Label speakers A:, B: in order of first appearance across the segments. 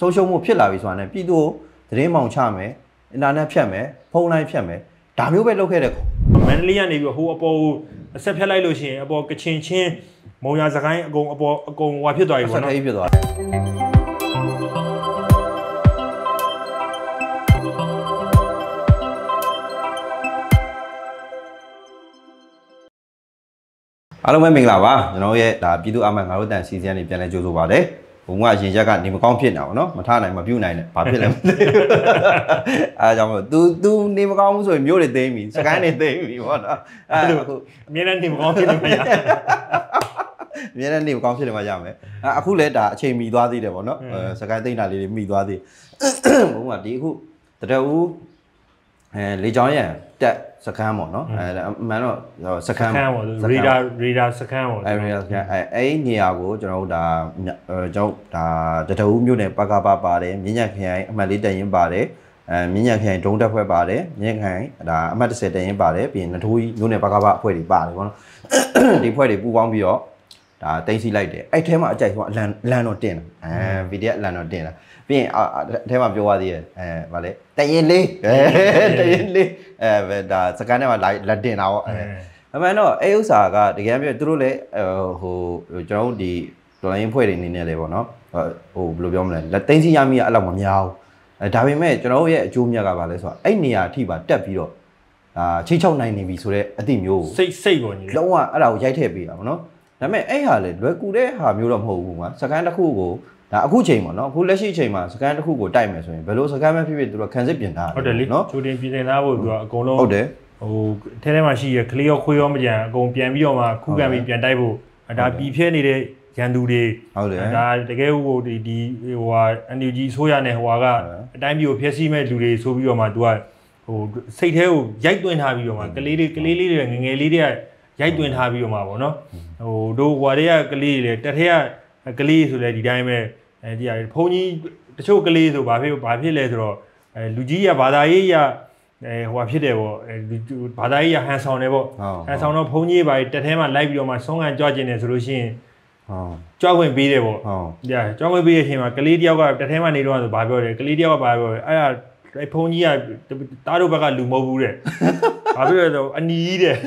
A: ဆုံးရှုံးမှုဖြစ်လာပြီဆိုတာနဲ့ပြည်သူကိုသတင်းမောင်ချမယ်အင်တာနက်ဖြတ်မယ်ဖုန်းလိုင်းဖြတ်မယ်ဒါမျိုးပဲလုပ်ခဲ့တဲ့
B: မန္တလေးကနေပြီးတော့ဟိုအပေါ်ကိုအဆက်ဖြတ်လိုက်လို့ရှိရင်အပေါ်ကချင်ချင်းမုံရစကိုင်းအကုန်အပေါ်အကုန်ဟွာဖြစ်သွားပြီ
A: ဆ
B: ပေါ့
A: က်
B: နော်
A: ကြီးဖြစ်သွားတယ်အားလုံးပဲမင်္ဂလာပါကျွန်တော်ရဲ့ဒါပြည်သူ့အမတ်ငါတို့တန်စီစဉ်နေပြန်လဲကြိုးဆိုပါတယ် ဘုံကအရင်ချက်ကနေမကောင်းဖြစ်နေတာပေါ့နော်မထနိုင်မပြုတ်နိုင်နဲ့ဘာဖြစ်လဲမသိဘူးအဲဒါကြောင့်မို့ तू तू နေမကောင်းဘူးဆိုရင်မျိုးတွေသိမ်းပြီစကိုင်းတွေသိမ်းပြီပေါ့နော်အဲအခု
B: အမြဲတမ်းနေမကောင်းဖြစ်နေမှာရ
A: အများနဲ့နေမကောင်းဖြစ်နေမှရမယ်အဲအခုလည်းဒါအချိန်မီသွားသေးတယ်ပေါ့နော်အဲစကိုင်းသိမ့်တာလေးတွေမီသွားသေးဘုံကဒီအခုတရဦးအဲလေချောင်းရံတက် စကမ်းပေါ့နော်အဲအမှန်တော့စကမ်း
B: ခန်းပေါ့ရေဒါရေဒါစကန်ပေါ့
A: အဲရီစကမ်းအဲအဲ့ဒီနေရာကိုကျွန်တော်တို့ဒါအဲကျွန်တော်ဒါတရဦးမြို့နယ်ပကပပါတယ်မြင်းညက်ခရိုင်အမှတ်လေးတက်ရင်ပါတယ်အဲမြင်းညက်ခရိုင်ဒုံတက်ဖွဲ့ပါတယ်မြင်းညက်ခရိုင်ဒါအမှတ်30တက်ရင်ပါတယ်ပြီးရင်နထိုးကြီးမြို့နယ်ပကပအဖွဲ့တွေပါတယ်ပေါ့နော်ဒီဖွဲ့တွေပူးပေါင်းပြီးတော့ ဒါတိမ့်စီလိုက်တယ်အဲ့ထဲမှာအကြိုက်ဆုံးအလန်လန်တော့တင်တာအဲဗီဒီယိုအလန်တော့တင်တာပြီးရင်အအထဲမှာပြောသွားသေးတယ်အဲဗာလေတရင်လေးအဲတရင်လေးအဲဘယ်ဒါစကန်ထဲမှာလက်တင်တာပေါ့အဲအမှန်တော့အဲ့ဥစ္စာကတကယ်ပြောသူတို့လည်းဟိုကျွန်တော်တို့ဒီဒေါ်လာရင်းဖွဲ့တွေအနေနဲ့လည်းပေါ့နော်ဟိုဘယ်လိုပြောမလဲလက်သိမ့်စီရမိရအဲ့လောက်မများဘူးအဲဒါပေမဲ့ကျွန်တော်တို့ရဲ့အကျိုးမြတ်ကဘာလဲဆိုတော့အဲ့နေရာအထိပါတက်ပြီးတော့ဒါချိတ်ချောက်နိုင်နေပြီဆိုတော့အတိမျိုးကို
B: စိတ်စိတ်ပေါ့ညီလေး
A: လုံးဝအဲ့ဒါကိုရိုက်ထည့်ပေးတာဗောနော် ဒါပေမဲ့အဲ့ဟာလေလွယ်ကူတဲ့ဟာမျိုးတော့မဟုတ်ဘူးကွာစကန်တစ်ခုကိုဒါအခုချိန်ပေါ့နော်အခုလက်ရှိချိန်မှာစကန်တစ်ခုကိုတိုက်မယ်ဆိုရင်ဘယ်လိုစကန်ပဲဖြစ်ဖြစ်သူတို့ခံစစ်ပြင်ထား
B: ဟုတ်တယ်လေ
A: နော်
B: ချိုတင်ပြည်တင်သားဖို့သူကအကုန်လုံး
A: ဟုတ်တယ်
B: ဟိုထဲထဲမှာရှိရကလေးရောခွေးရောမကြံအကုန်ပြန်ပြီးတော့မှခုခံပြီးပြန်တိုက်ဖို့ဒါပြည်ဖြဲနေတဲ့ရန်သူတွေ
A: ဟုတ်တယ်
B: ဒါတကယ်ဟိုဒီဒီဟိုဟာ NUG ဆိုရနဲ့ဟိုဟာကအတိုင်းပြည်ကိုဖျက်ဆီးမဲ့လူတွေဆိုပြီးတော့မှ तू ကဟိုစိတ်ထဲကိုရိုက်သွင်းထားပြီးတော့မှကလေးတွေကလေးလေးတွေငငယ်လေးတွေက ရိုက်သွင်းထားပြီးတော့မှပေါ့နော်ဟိုတို့ဟိုတွေကကလေးတွေတက်ထဲကကလေးဆိုလဲဒီတိုင်းပဲအဲဒီဟာဘုန်းကြီးတချို့ကလေးဆိုဘာဖြစ်ဘာဖြစ်လဲဆိုတော့အဲလူကြီးကဘာသာရေးရအဲဟိုဟာဖြစ်တယ်ပေါ့အဲဘာသာရေးရဟန်ဆောင်တယ်ပေါ့
A: ဟုတ်
B: ဟန်ဆောင်တော့ဘုန်းကြီးပါတက်ထဲမှာလိုက်ပြီးတော့မှဆုံးခံကြွကျင်တယ်ဆိုလို့ရှိရင်
A: ဟုတ်
B: ကြွခွင့်ပေးတယ်ပေါ့
A: ဟုတ်။
B: ညာကျောင်းဝင်ပြီးတဲ့အချိန်မှာကလေးတယောက်ကတစ်ထဲမှာနေတော့ဆိုဘာပြောတယ်ကလေးတယောက်ကဘာပြောတယ်အဲ့ဒါအဲ့ဖုန်းကြီးကတားတို့ဘက်ကလူမဟုတ်ဘူးတဲ့။ ဘာပြောလဲဆိုအနီးတဲ့။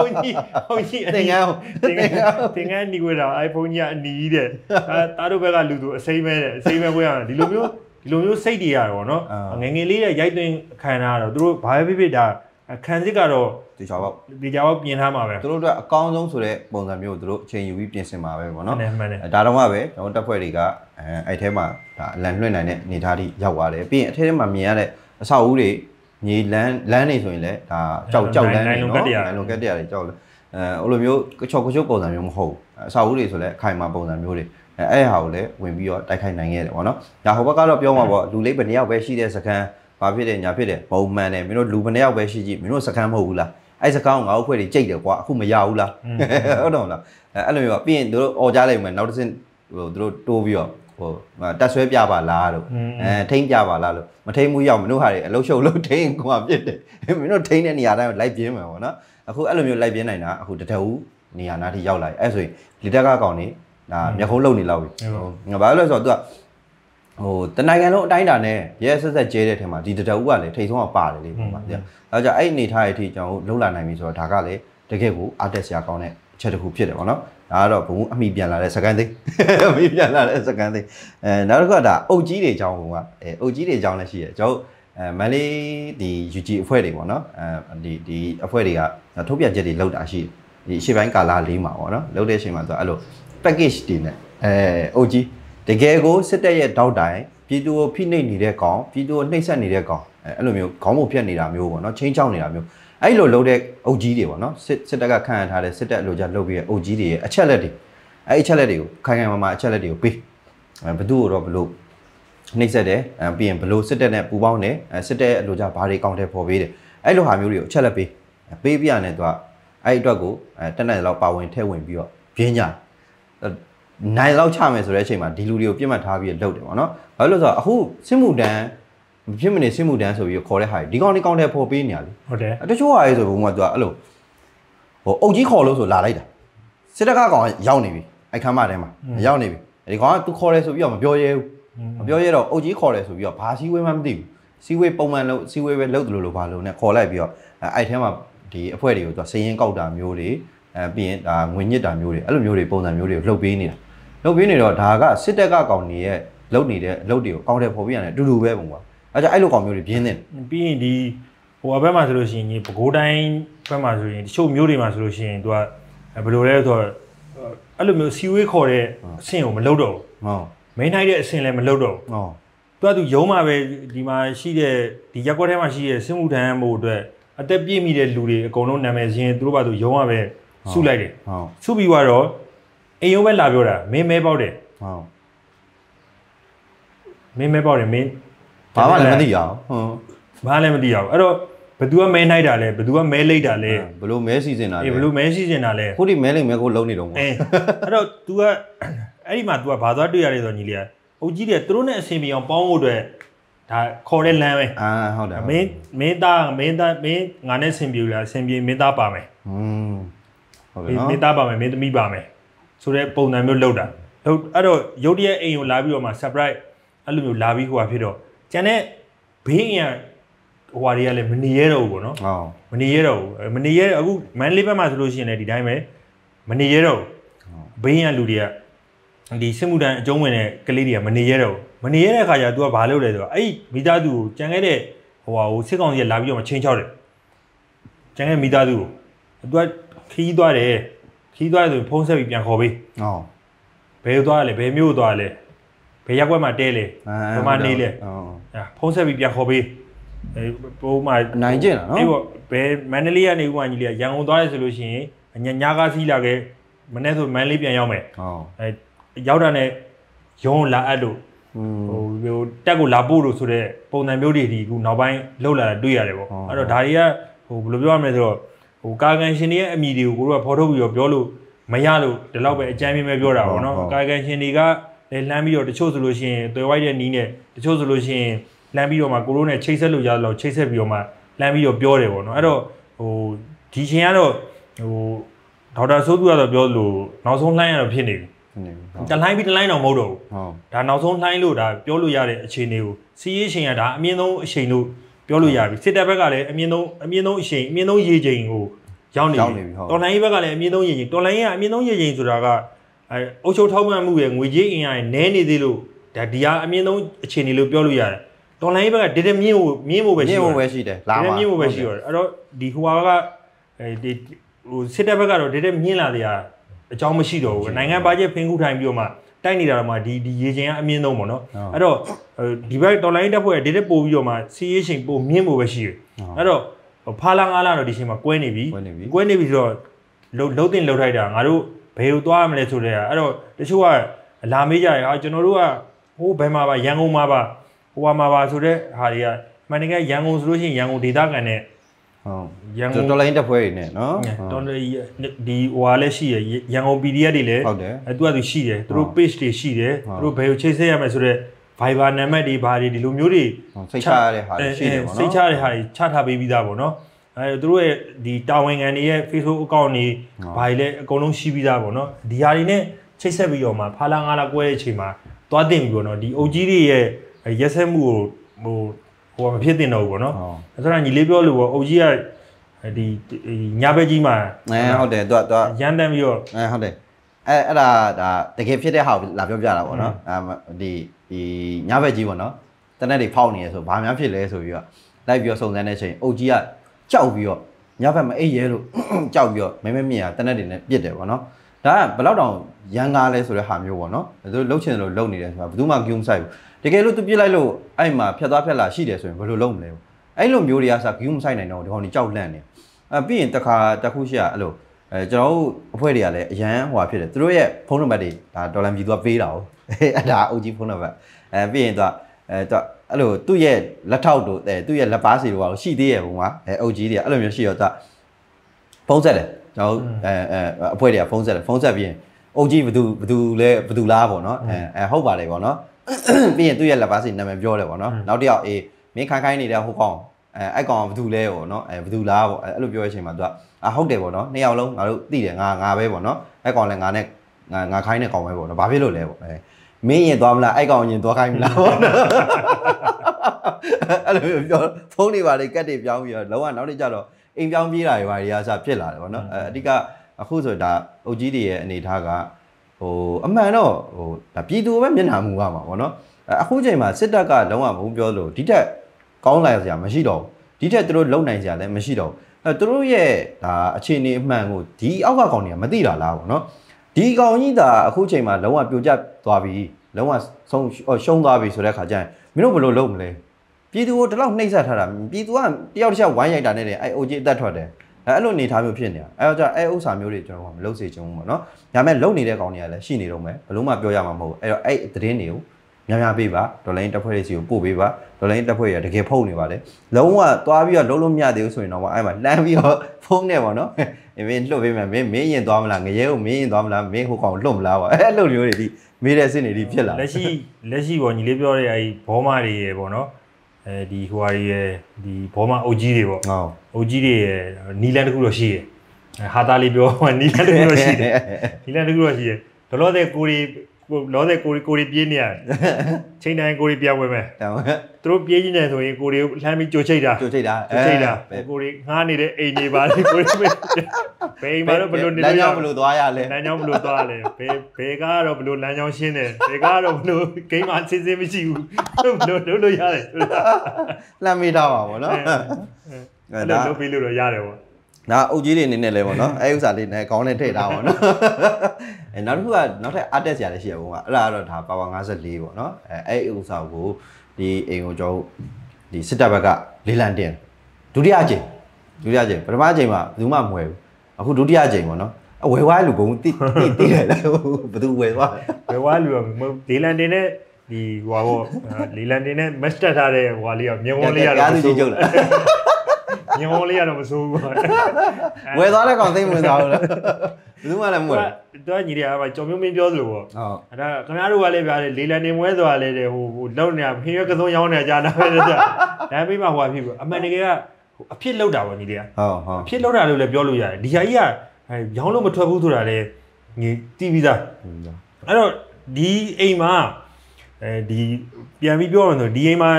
B: ဖုန်းကြီးဖုန်းကြီးအ
A: သင်
B: နီး
A: ငန်း
B: သင်ငန်းသင်ငန်းနီးွယ်တာအဲ့ဖုန်းကြီးကအနီးတဲ့။အဲတားတို့ဘက်ကလူဆိုအစိမ့်မဲတဲ့အစိမ့်မဲခွဲရတာဒီလိုမျိုးဒီလိုမျိုးစိတ်တွေရတော့နော်ငငယ်လေးတဲ့ရိုက်သွင်းခံရတော့သူတို့ဘာပဲဖြစ်ဖြစ်ဒါခံစစ်ကတော့
A: ဒီချောပေါ့
B: ဒီကြောက်ပြင်ထားမှာပဲ
A: သူတို့အတွက်အကောင်းဆုံးဆိုတဲ့ပုံစံမျိုးကိုသူတို့အချိန်ယူပြီးပြင်ဆင်ပါပဲပေါ့နော်
B: မှန်တယ်မှန်တယ်
A: အဲဒါတော့မှပဲကျွန်တော်တပ်ဖွဲ့တွေကအဲအဲ့ထဲမှာဒါအလံလွှင့်နိုင်တဲ့အနေအထားထိရောက်သွားတယ်ပြီးရင်အထဲထဲမှာမြင်ရတဲ့အဆောက်အဦတွေ မြေလန်းလန်းနေဆိုရင်လည်းဒါကြောက်ကြောက်လန်းနေနော်နိုင်လွန်ကက်တရတွေကြောက်လဲအဲဟိုလိုမျိုးကချော့ကချော့ပုံစံမျိုးမဟုတ်ဘူးအဆောက်အဦတွေဆိုလည်းအခိုင်အမာပုံစံမျိုးတွေအဲအဲ့ဟာကိုလည်းဝင်ပြီးတော့တိုက်ခိုက်နိုင်ခဲ့တယ်ပေါ့နော်ဒါဟိုဘက်ကတော့ပြောမှာပေါ့လူလေးဘယ်နှစ်ယောက်ပဲရှိတဲ့စကန်ဘာဖြစ်တယ်ညာဖြစ်တယ်ဘုံမှန်တယ်မင်းတို့လူဘယ်နှစ်ယောက်ပဲရှိကြည့်မင်းတို့စကန်မဟုတ်ဘူးလားအဲ့စကန်ကိုငါတို့ဖွဲ့တွေကြိတ်တယ်ကွာအခုမရဘူးလားဟုတ်တော့လားအဲအဲ့လိုမျိုးပြီးရင်တို့អော်ကြလိုက်မယ်နောက်တစ်ဆင့်ဟိုတို့တိုးပြီးတော့ ဟိုတက်ဆွဲပြပါလားလို့အဲထိမ့်ပြပါလားလို့မထိမ့်မှုရောက်မင်းတို့ဟာတွေအလုရှုပ်လို့ထိမ့်ကွာပြစ်တယ်မင်းတို့ထိမ့်တဲ့နေရာတိုင်းကိုလိုက်ပြင်းမယ်ပေါ့နော်အခုအဲ့လိုမျိုးလိုက်ပြင်းနိုင်တာအခုတထဦးနေရာနာထိရောက်လာပြီအဲ့ဆိုရင်လီတက်ကကောင်နေဒါမျက်ခုံးလုံနေလောက်ပြီငါဘာလို့လဲဆိုတော့ तू ဟိုတနိုင်ငံလုံးအတိုင်းအတာနဲ့ရဲဆက်ဆက်ကျဲတဲ့ထဲမှာဒီတတအုပ်ကလည်းထိတ်ဆုံးကပါတယ်လေပေါ့ဗျာအဲကြောင့်အဲ့အနေထားရဲ့အထိကျွန်တော်တို့လှုပ်လာနိုင်ပြီဆိုတော့ဒါကလည်းတကယ်ကိုအားတက်စရာကောင်းတဲ့အ ချက်တစ်ခုဖြစ်တယ်ပေါ့နော်ဒါကတော့ဘုံအမိပြန်လာတဲ့စကန်သိန်းအမိပြန်လာတဲ့စကန်သိန်းအဲနောက်တစ်ခုကဒါအုတ်ကြီးတွေအကြောင်းကအဲအုတ်ကြီးတွေအကြောင်းလည်းရှိတယ်ကျွန်တော်အဲမန်လေးဒီ UG အဖွဲ့တွေပေါ့နော်အဲဒီဒီအဖွဲ့တွေကထုတ်ပြန်ချက်တွေလောက်တာရှိဒီရှေ့ပိုင်းကာလာလေးမှာပေါ့နော်လောက်တဲ့အချိန်မှာဆိုအဲ့လို package တွေနဲ့အဲအုတ်ကြီးတကယ်ကိုစစ်တပ်ရဲ့တောက်တိုင်ပြည်သူကိုဖိနှိပ်နေတဲ့ကောင်ပြည်သူကိုနှိပ်စက်နေတဲ့ကောင်အဲအဲ့လိုမျိုးခေါင်းပုံဖြတ်နေတာမျိုးပေါ့နော်ချင်းချောင်းနေတာမျိုး အဲ့လိုလုပ်တဲ့အုပ်ကြီးတွေပေါ့နော်စစ်စစ်တပ်ကခံရထားတဲ့စစ်တပ်အလိုကြလုပ်ပြီးတဲ့အုပ်ကြီးတွေရဲ့အချက်လက်တွေအဲ့အချက်လက်တွေကိုခိုင်ခိုင်မာမာအချက်လက်တွေကိုပေးအဲဘသူ့ကိုတော့ဘလို့နှိပ်စက်တယ်အဲပြီးရင်ဘလို့စစ်တပ်နဲ့ပူပေါင်းတယ်အဲစစ်တပ်ရဲ့အလိုကြဘာတွေကောင်းတယ်ပေါ်ပေးတယ်အဲ့လိုဟာမျိုးတွေကိုအချက်လက်ပေးပေးပြရတဲ့သူကအဲ့အတွက်ကိုအဲတက်တဲ့လောက်ပါဝင်ထဲဝင်ပြီးတော့ပြင်းကြနိုင်လောက်ချမယ်ဆိုတဲ့အချိန်မှာဒီလူတွေကိုပြစ်မှတ်ထားပြီးလုပ်တယ်ပေါ့နော်။ဘာလို့လဲဆိုတော့အခုစစ်မှုတန်း မဖြစ်မနေစစ်မှုတန်းဆိုပြီးခေါ်တဲ့ဟာဒီကောင်ဒီကောင်တွေပေါ်ပေးနေရလေ
B: ဟုတ်တယ်။
A: တချို့ဟာရေးဆိုဘုံကသူကအဲ့လိုဟိုအုတ်ကြီးခေါ်လို့ဆိုလာလိုက်တာ။စစ်တပ်ကကောင်ရောက်နေပြီ။အဲ့ခမ်းမထဲမှာရောက်နေပြီဒီကောင်ကသူခေါ်တယ်ဆိုပြီးတော့မပြောရဲဘူးမပြောရဲတော့အုတ်ကြီးခေါ်တယ်ဆိုပြီးတော့ဘာစီဝေးမှမသိဘူးစီဝေးပုံမှန်လို့စီဝေးပဲလုပ်တယ်လို့လို့ဘာလို့ ਨੇ ခေါ်လိုက်ပြီးတော့အဲ့ထဲမှာဒီအဖွဲ့တွေကိုသူစရင်ကောက်တာမျိုးတွေအဲပြီးရင်ဒါငွေညစ်တာမျိုးတွေအဲ့လိုမျိုးတွေပုံစံမျိုးတွေလှုပ်ပေးနေတာလှုပ်ပေးနေတော့ဒါကစစ်တပ်ကကောင်တွေရဲ့လှုပ်နေတဲ့အလုပ်တွေကိုကောင်းတယ်ပေါ်ပြရတယ်အတူတူပဲပုံကွာ အဲ့ကြအဲ့လိုကောင်မျိုးတွေပြင်းနေတယ်
B: ပြီးရင်ဒီဟိုဘက်မှာဆိုလို့ရှိရင်ဒီပဲခူးတိုင်းဘက်မှာဆိုရင်တချို့မျိုးတွေမှာဆိုလို့ရှိရင်သူကဘယ်လိုလဲဆိုတော့အဲ့လိုမျိုးစီဝေးခေါ်တဲ့အဆင့်ကိုမလုပ်တော့ဘူး
A: ဟုတ်
B: မိန်နိုင်တဲ့အဆင့်လည်းမလုပ်တော့ဘူး
A: ဟုတ်
B: သူကသူရုံးမှာပဲဒီမှာရှိတဲ့ဒီရက်ကွက်ထဲမှာရှိတဲ့စစ်မှုထမ်းမှုအတွက်အသက်ပြည့်မိတဲ့လူတွေအကုန်လုံးနာမည်စရင်သူတို့ဘာသူရုံးမှာပဲစုလိုက်တယ်
A: ဟုတ်
B: စုပြီးတော့အိမ်ရုံးပဲလာပြောတာမင်းမဲပေါက်တယ်
A: ဟုတ်
B: မင်းမဲပေါက်တယ်မင်း
A: ဘာမှလည်းမသိရအောင်ဟုတ်
B: ဘာလည်းမသိရဘူးအဲ့တော့ဘသူကမဲနိုင်တာလဲဘသူကမဲလိတ်တာလဲ
A: ဘလို့မဲစီစဉ်တာလဲ
B: အေးဘလို့မဲရှိနေတာလဲ
A: ခုဒီမဲလိမ်မဲကိုလုံးနေတော့ကွာ
B: အဲအဲ့တော့ तू ကအဲ့ဒီမှာ तू ကဘာသွားတွေ့ရလဲဆိုတော့ညီလေးကအုတ်ကြီးတွေသူတို့နဲ့အဆင်ပြေအောင်ပေါင်းဖို့အတွက်ဒါခေါ်တဲ့လမ်းပဲ
A: အာဟုတ်တယ်
B: မင်းမင်းသားမင်းသားမင်းငါနဲ့ဆင်ပြေလားဆင်ပြေမင်းသားပါမယ်
A: อืมဟုတ်ပြီနော်
B: မင်းသားပါမယ်မင်းသမီးပါမယ်ဆိုတဲ့ပုံစံမျိုးလုပ်တာလုပ်အဲ့တော့ရုတ်တရက်အိမ်ကိုလာပြီးတော့မှ surprise အဲ့လိုမျိုးလာပြီးဟိုဟာဖြစ်တော့ ကျန်တဲ့ဘေးအိမ်ကဟိုဟာတွေကလည်းမနေရတော့ဘူးပေါ့နော်
A: ဟုတ်
B: မနေရတော့ဘူးအဲမနေရအခုမန်လေးဘက်မှာဆိုလို့ရှိရင်လည်းဒီတိုင်းပဲမနေရတော့ဘူးဘေးရန်လူတွေကဒီစစ်မှုတန်းအကျုံးဝင်တဲ့ကလေးတွေကမနေရတော့ဘူးမနေရတဲ့အခါကျတော့ तू ကဘာလုပ်လဲဆိုတော့အဲ့ဒီမိသားစုကိုကြံခဲ့တဲ့ဟိုဟာကိုစစ်ကောင်စီကလာပြီးတော့မချင်းချောက်တယ်ကြံခဲ့မိသားစုကို तू ကခီးသွားတယ်ခီးသွားတယ်ဆိုရင်ဖုံးဆက်ပြီးပြန်ခေါ်ပေး
A: ဟုတ်
B: ဘယ်သွားလဲဘယ်မြို့သွားလဲ ဘယ်ရက်ကွက်မှာတဲလဲ
A: အဲ
B: ဘယ်မှာနေလဲ
A: ဟုတ်
B: အာဖုံးဆက်ပြီးပြန်ခေါ်ပေးအဲပုံမှန်
A: နိုင်ကျင့်တာနော်
B: အေးပေါ့ဘယ်မန္တလေးကနေဥပမာကြီးလေးကရန်ကုန်သွားရဲဆိုလို့ရှိရင်ညညကားစီးလာခဲ့မနေ့ဆိုမန္တလေးပြန်ရောက်မယ်
A: ဟုတ်
B: အဲရောက်တာနဲ့ရုံးလာအပ်လို့
A: อืม
B: ဟိုဟိုတက်ကိုလာပို့လို့ဆိုတဲ့ပုံစံမျိုးတွေဒီခုနောက်ပိုင်းလှုပ်လာတာတွေ့ရတယ်ပေါ့
A: ဟုတ်
B: အဲ့တော့ဒါတွေကဟိုဘယ်လိုပြောရမလဲဆိုတော့ဟိုကာကန်ရှင်တွေရဲ့အမိတွေကိုကိုတို့ကဖော်ထုတ်ပြီးတော့ပြောလို့မရလို့ဒီလောက်ပဲအကြမ်းမြင်ပဲပြောတာပေါ့နော်ကာကန်ရှင်တွေက လည်းလှမ်းပြီးတော့တချို့ဆိုလို့ရှိရင်သွယ်ဝိုက်တဲ့နီးနဲ့တချို့ဆိုလို့ရှိရင်လှမ်းပြီးတော့မှကိုတို့နဲ့ချိတ်ဆက်လို့ရတော့ချိတ်ဆက်ပြီးတော့မှလှမ်းပြီးတော့ပြောတယ်ပေါ့နော်အဲ့တော့ဟိုဒီချိန်ကတော့ဟိုဒေါက်တာဆိုးသူကတော့ပြောလို့နောက်ဆုံးလှမ်းရတော့ဖြစ်နေပြီ
A: နေပြီဟုတ်
B: တလိုင်းပြီးတလိုင်းတော့မဟုတ်တော့ဘူး
A: ဟုတ်
B: ဒါနောက်ဆုံးလှိုင်းလို့ဒါပြောလို့ရတဲ့အခြေအနေကိုစီးရေးချိန်ကဒါအမြင့်ဆုံးအချိန်လို့ပြောလို့ရပြီစစ်တပ်ဘက်ကလည်းအမြင့်ဆုံးအမြင့်ဆုံးအချိန်အမြင့်ဆုံးရေချိန်ကိုရောက်နေ
A: ရောက်
B: ပြီ
A: နေပြီဟုတ်
B: တော်လိုင်းရေးဘက်ကလည်းအမြင့်ဆုံးရေချိန်တော်လိုင်းရေးကအမြင့်ဆုံးရေချိန်ဆိုတာက အဲအုပ်ချုပ်ထောက်ပံ့မှုရဲ့ငွေကြေးအင်အားရဲ့နည်းနေသေးလို့ဒါဒီဟာအမြင့်ဆုံးအခြေအနေလို့ပြောလို့ရတယ်တော်လိုင်းရေးဘက်ကဒီတဲ့မြင့်ဖို့မြင့်ဖို့ပဲ
A: မြ
B: ရှိ
A: င့်
B: တော့
A: ဖို့ပဲရှိတယ်လာ
B: ဒီ
A: မှာ
B: တဲ့မြင့်ဖို့ပဲရှိတော့တယ်အဲ့တော့ဒီဟိုဟာကအဲဒီဟိုစစ်တပ်ဘက်ကတော့ဒီတဲ့မြင့်လာတဲ့အကြောင်းမရှိတော့ဘူးနိုင်ငံဘာကျက်ဖင်ခုထိုင်ပြီးတော့မှတိုက်နေတာတော့မှဒီဒီရေချိန်ကအမြင့်ဆုံးပေါ့နော်အဲ့တော့ဒီဘက်တော်လိုင်းတက်ဖွဲ့ဒီတက်ပို့ပြီးတော့မှစီးရေးချိန်ပို့မြင့်ဖို့ပဲရှိတယ်အဲ့တော့ဖာလာငါလာတော့ဒီချိန်မှာကွဲနေပြီ
A: ကွဲနေပြီ
B: ကွဲနေပြီဆိုတော့လှုပ်လှုပ်တင်လှုပ်ထိုက်တာငါတို့ ဘယ်ကိုသွားရမလဲဆိုတဲ့အဲ့တော့တချို့ကအလာမေးကြရဟာကျွန်တော်တို့ကဟိုဘယ်မှာပါရန်ကုန်မှာပါဟိုမှာပါဆိုတဲ့ဟာတွေကမှန်တကယ်ရန်ကုန်ဆိုလို့ရှိရင်ရန်ကုန်ဒေသခံနဲ့
A: ဟုတ်
B: ရန်ကုန်
A: တော်လိုင်းတက်ပွဲတွေနဲ့နော်
B: တော်တော်ဒီဟိုဟာလည်းရှိရရန်ကုန် PDF တွေလည်း
A: ဟုတ်တယ်
B: အဲသူကသူရှိတယ်သူတို့ page တွေရှိတယ်
A: ဟုတ်
B: သူတို့ဘယ်ကိုချိတ်ဆက်ရမယ်ဆိုတော့ Viber နံပါတ်တွေဘာတွေဒီလိုမျိုးတွေ
A: ဟုတ်စိတ်ချရတဲ့ဟာတွေရှိတယ်ပေါ့နော်
B: စိတ်ချရတဲ့ဟာတွေချထားပေးပြီးသားပေါ့နော် အဲသူတို့ရဲ့ဒီတာဝန်ခံတွေရဲ့ Facebook account တွေဘာတွေလဲအကုန်လုံးရှိပြီးသားပေါ့နော်ဒီဟာတွေနဲ့ချိတ်ဆက်ပြီးတော့မှဖာလာငါလာကွဲတဲ့အချိန်မှာသွားတင်ပြီပေါ့နော်ဒီအုတ်ကြီးတွေရဲ့ရက်ဆက်မှုကိုဟိုဟိုမဖြစ်တင်တော့ဘူးပေါ့နော်
A: ဟုတ်
B: အဲဆိုတော့ညီလေးပြောလို့ပေါ့အုတ်ကြီးကဒီညဘက်ကြီးမှာ
A: အဲဟုတ်တယ်သူကသူက
B: ရန်တမ်းပြီးတော့
A: အဲဟုတ်တယ်အဲအဲ့ဒါဒါတကယ်ဖြစ်တဲ့ဟာကိုလာပြောပြတာပေါ့နော်အဲဒီဒီညဘက်ကြီးပေါ့နော်တနက်တွေဖောက်နေရဆိုဘာများဖြစ်လဲဆိုပြီးတော့လိုက်ပြီးတော့စုံစမ်းတဲ့အချိန်အုတ်ကြီးက ကြောက်ပြီးတော့ညဘက်မအိပ်ရဲလို့ကြောက်ပြီးတော့မဲမဲမြင်ရတနက်တွေနဲ့ပြစ်တယ်ပေါ့နော်ဒါကဘယ်တော့တောင်ရန်ကားလဲဆိုတဲ့ဟာမျိုးပေါ့နော်သူလှုပ်ချင်တယ်လို့လှုပ်နေတယ်ဆိုတာဘယ်သူမှဂုံမဆိုင်ဘူးတကယ်လို့သူပြစ်လိုက်လို့အဲ့မှာဖြတ်သွားဖြတ်လာရှိတယ်ဆိုရင်ဘယ်လိုလုပ်မလဲအဲ့လိုမျိုးတွေကစားဂုံမဆိုင်နိုင်တော့ဒီကောင်ကြီးကြောက်လန့်နေအဲပြီးရင်တခါတစ်ခုရှိရအဲ့လိုအဲကျွန်တော်တို့အဖွဲ့တွေကလည်းအရန်ဟိုဟာဖြစ်တယ်သူတို့ရဲ့ဖုန်းနံပါတ်တွေဒါဒေါ်လာမြည်သူကပေးတာ哦အဲ့ဒါအုပ်ကြီးဖုန်းနံပါတ်အဲပြီးရင်သူက အဲသူကအဲ့လိုသူ့ရဲ့လက်ထောက်တို့အဲသူ့ရဲ့လက်ပါစီတို့ကရှိသေးရဲ့ဘုံကအဲအုပ်ကြီးတွေကအဲ့လိုမျိုးရှိတော့သူကဖုန်းဆက်တယ်ကျွန်တော်တို့အဲအဲအဖွဲ့တွေကဖုန်းဆက်တယ်ဖုန်းဆက်ပြီးရင်အုပ်ကြီးဘယ်သူဘယ်သူလဲဘယ်သူလားပေါ့နော်အဲအဲဟုတ်ပါတယ်ပေါ့နော်ပြီးရင်သူ့ရဲ့လက်ပါစီနာမည်ပြောတယ်ပေါ့နော်နောက်တစ်ယောက်အေးမင်းခိုင်းခိုင်းနေတဲ့ဟိုကောင်အဲအဲ့ကောင်ကဘယ်သူလဲပေါ့နော်အဲဘယ်သူလားပေါ့အဲ့လိုပြောတဲ့အချိန်မှာသူကအာဟုတ်တယ်ပေါ့နော်နှစ်ယောက်လုံးငါတို့သိတယ်ငါငါပဲပေါ့နော်အဲ့ကောင်လည်းငါနဲ့ငါငါခိုင်းတဲ့ကောင်ပဲပေါ့နော်ဘာဖြစ်လို့လဲပေါ့အဲ မင်းရင်သွားမလားအဲ့ကောင်ရင်သွားခိုင်းမလားအဲ့လိုမျိုးပြောဖုန်းတွေပါလေကတ်တွေပြောင်းပြီးတော့လောကနောက်နေ့ကျတော့အိမ်ပြောင်းပြေးတာတွေပါတွေအားစဖြစ်လာတယ်ဗောနော်အဲအဓိကအခုဆိုဒါအုတ်ကြီးတွေရဲ့အနေထားကဟိုအမှန်တော့ဟိုဒါပြည်သူပဲမျက်နှာမူရမှာဗောနော်အခုချိန်မှာစစ်တပ်ကလုံးဝမဟုတ်ပြောလို့ဒီထက်ကောင်းလာစရာမရှိတော့ဘူးဒီထက်သူတို့လုံနိုင်စရာလည်းမရှိတော့ဘူးအဲသူတို့ရဲ့ဒါအခြေအနေအမှန်ကိုဒီအောက်ကကောင်တွေကမသိတာလားဗောနော် ဒီကောင်ကြီးဒါအခုချိန်မှာလုံးဝပြိုကျသွားပြီလုံးဝဆုံးရှုံးသွားပြီဆိုတဲ့ခါကျရင်မင်းတို့ဘယ်လိုလုပ်မလဲပြည်သူကိုဒီလောက်နှိပ်စက်ထားတာပြည်သူကတယောက်တစ်ယောက်ဝိုင်းရိုက်တာနဲ့အဲအိုကြီးအသက်ထွက်တယ်အဲအဲ့လိုနေထားမျိုးဖြစ်နေတာအဲတော့အဲဥစ္စာမျိုးတွေကျွန်တော်ကမလုပ်စေချင်ဘူးပေါ့နော်ဒါပေမဲ့လုံနေတဲ့ကောင်တွေကလည်းရှိနေတော့မယ်ဘယ်လို့မှပြောရမှာမဟုတ်ဘူးအဲ့တော့အဲ့သတင်းတွေကိုများများပေးပါဒေါ်လာရင်းတက်ဖွဲ့တွေစီကိုပို့ပေးပါဒေါ်လာရင်းတက်ဖွဲ့တွေကတကယ်ဖုန်းနေပါလေလုံးဝသွားပြီးတော့လုံးလုံးမရသေးဘူးဆိုရင်တော့အဲ့မှာလမ်းပြီးတော့ဖုန်းနဲ့ပေါ့နော် မင်းလွတ်ပေးမယ်မင်းမင်းရင်သွားမလားငရဲကိုမင်းရင်သွားမလားမင်းဟိုကောင်လွတ်မလားပေါ့အဲ့လိုမျိုးတွေဒီမေးတဲ့စစ်နေဒီဖြစ်လာ
B: လက်ရှိလက်ရှိပေါ့ညီလေးပြောတဲ့အဲ့ဘောမတွေရေပေါ့နော်အဲဒီဟိုဟာတွေရေဒီဘောမအုပ်ကြီးတွေပေါ့ဟုတ်အုပ်ကြီးတွေရေနီလန်တခုတော့ရှိရဟာသားလေးပြောနီလန်တခုတော့ရှိတယ်နီလန်တခုတော့ရှိရဘလို့တဲ့ကိုရီ ကိုလောတဲ့ကိုရီကိုရီပြေးနေရတယ်ချိန်တိုင်းကိုရီပြန်ဝင်မယ်တမ်းသူတို့ပြေးနေတယ်ဆိုရင်ကိုရီကိုလှမ်းပြီးကြိုချိတ်တာ
A: ကြိုချိတ်တာ
B: ကြိုချိတ်တာကိုရီငားနေတဲ့အိမ်တွေပါလေကိုရီဘယ်အိမ်မှာတော့ဘယ်လိုနေ
A: လို့ရလမ်းကြောင်းဘယ်လိုသွားရလဲ
B: လမ်းကြောင်းဘယ်လိုသွားရလဲဘယ်ဘယ်ကတော့ဘယ်လိုလမ်းကြောင်းရှင်းတယ်ဘယ်ကတော့ဘယ်လိုဂိမ်းမှာအစစ်စစ်မရှိဘူးဘယ်လိုလုပ်လို့ရတယ်
A: လှမ်းမိထားပါဗောနော်
B: အဲ့လိုလုပ်ပြီးလို့တော့ရတယ်ဗော
A: ဒါအုပ်ကြီးတွေအနေနဲ့လဲပေါ့နော်အဲဥစ္စာလေးနဲ့ခေါင်းနဲ့ထည့်ထားပါတော့အဲနောက်တစ်ခုကနောက်ထပ် artist ဆရာလေးရှိရပုံကအဲ့ဒါကတော့ဒါ power 54ပေါ့နော်အဲအဲ့ဥစ္စာကိုဒီအိမ်ကိုကျွန်တော်ဒီစစ်တပ်ဘက်ကလေးလံတင်ဒုတိယအကြိမ်ဒုတိယအကြိမ်ပထမအကြိမ်မှာဘယ်သူမှမဝယ်ဘူးအခုဒုတိယအကြိမ်ပေါ့နော်အဝယ်ဝါးလူဘုံတိတိတိတယ်လားဘယ်သူဝယ်သွား
B: ဝယ်ဝါးလူကလေးလံတင်နဲ့ဒီဟွာပေါ့လေးလံတင်နဲ့ match တက်ထားတဲ့ဟွာလေးကမြေဝန်းလေးကတော့
A: မစိုးဘူး
B: ညောင်းလေးကတော့မစိုးဘူး
A: ဝယ်သွားတဲ့ကောင်သိမဝင်သွားဘူးလားဘယ်သူမှလည်းမဝယ်
B: တော့ညီတွေကကြော်မျိုးမင်းပြောသလိုပေါ့ဟုတ်အဲ့ဒါခင်ဗျားတို့ကလည်းပြားတယ်လေလန်နေမွဲဆိုတာလည်းဟိုဟိုလောက်နေတာဖင်ရွက်ကစုံရောင်းနေကြတာပဲကြာဒါပေမဲ့ဟိုဖြစ်ပြီအမှန်တကယ်ကအဖြစ်လောက်တာပေါ့ညီတွေကဟုတ်ဟုတ်အဖြစ်လောက်တာလို့လည်းပြောလို့ရတယ်ဒီဟာကြီးကရောင်းလို့မထွက်ဘူးဆိုတာလည်းညီတီးပြီးသားအဲ့တော့ဒီအိမ်မှာအဲဒီပြန်ပြီးပြောရမယ်ဆိုဒီအိမ်မှာ